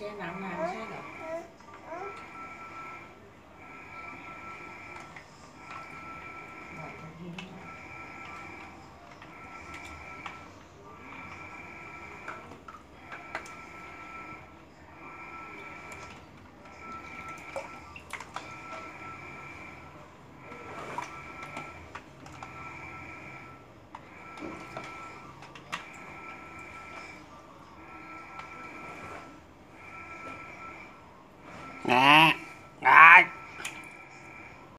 先拿 nặng?